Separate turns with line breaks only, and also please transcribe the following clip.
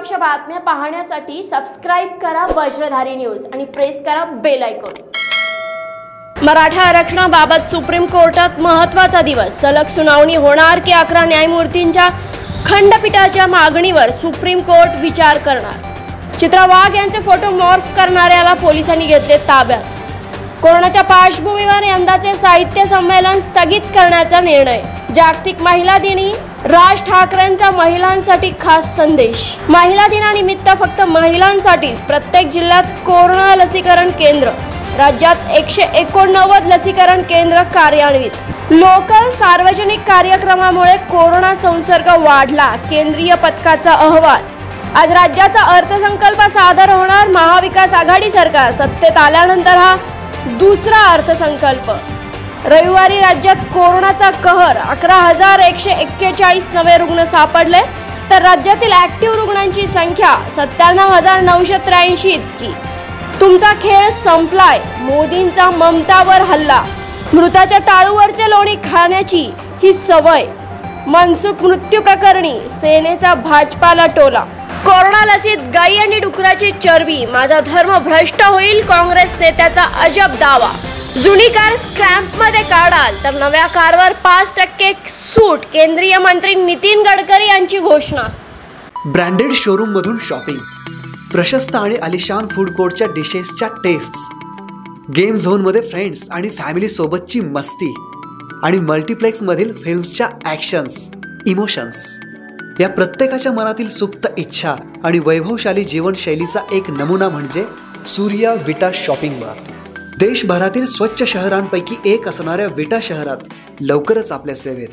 बातम्या पाहण्यासाठी सबस्क्राईब करा वज्रधारी न्यूज आणि प्रेस करा बेल आयकॉन मराठा आरक्षणाबाबत सुप्रीम कोर्टात महत्त्वाचा दिवस. सलग सुनावणी होणार की अकरा न्यायमूर्तींच्या खंडपीठाच्या मागणीवर सुप्रीम कोर्ट विचार करणार? चित्रा वाघ यांचे फोटो मॉर्फ करणाऱ्याला पोलिसांनी घेतले ताब्यात. कोरोनाच्या पार्श्वभूमीवर यंदाचे साहित्य संमेलन स्थगित करण्याचा निर्णय. जागतिक महिला दिनी राज ठाकरेंचा महिलांसाठी खास संदेश. महिला दिनानिमित्त फक्त महिलांसाठीच प्रत्येक जिल्ह्यात कोरोना लसीकरण केंद्र राज्यात एकशे एकोणनव्वद लसीकरण केंद्र कार्यान्वित. लोकल सार्वजनिक कार्यक्रमामुळे कोरोना संसर्ग वाढला केंद्रीय पथकाचा अहवाल. आज राज्याचा अर्थसंकल्प सादर होणार महाविकास आघाडी सरकार सत्तेत आल्यानंतर हा दुसरा अर्थसंकल्प. रविवारी राज्यात कोरोनाचा कहर. अकरा हजार एकशे एक्केचाळीस नवे रुग्ण सापडले. तर राज्यातील ऍक्टिव्ह रुग्णांची संख्या सत्त्याण्णव हजार नऊशे त्र्याऐंशी इतकी. तुमचा खेळ संपलाय. मोदींचा ममतावर हल्ला. मृताच्या टाळूवरचे लोणी खाण्याची ही सवय. मनसुख मृत्यू प्रकरणी सेनेचा भाजपाला टोला. कोरोना लसीत गाई आणि डुकराची चरबी. माझा धर्म भ्रष्ट होईल काँग्रेस नेत्याचा अजब दावा. जुनी कार स्क्रॅम्प तर नव्या कारवर पाच टक्के सूट केंद्रीय मंत्री नितीन गडकरी यांची घोषणा.
ब्रँडेड शोरूममधून शॉपिंग प्रशस्त आणि आलिशान फूड कोर्टच्या डिशेसच्या टेस्ट गेम झोनमध्ये फ्रेंड्स आणि फॅमिली सोबतची मस्ती आणि मल्टिप्लेक्समधील फिल्म्सच्या ॲक्शन्स इमोशन्स या प्रत्येकाच्या मनातील सुप्त इच्छा आणि वैभवशाली जीवनशैलीचा एक नमुना म्हणजे सूर्या विटा शॉपिंग बार देशभरातील स्वच्छ शहरांपैकी एक असणाऱ्या विटा शहरात लवकरच आपल्या सेवेत.